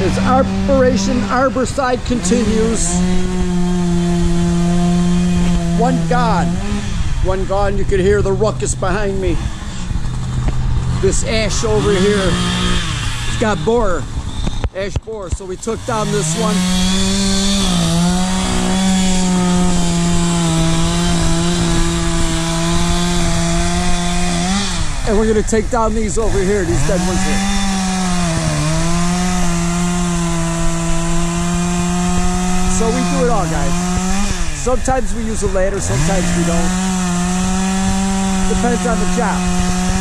as Operation Arborside continues. One gone. One gone. You can hear the ruckus behind me. This ash over here, it's got borer, ash borer. So we took down this one. And we're gonna take down these over here, these dead ones here. So we do it all, guys. Sometimes we use a ladder, sometimes we don't. Depends on the job.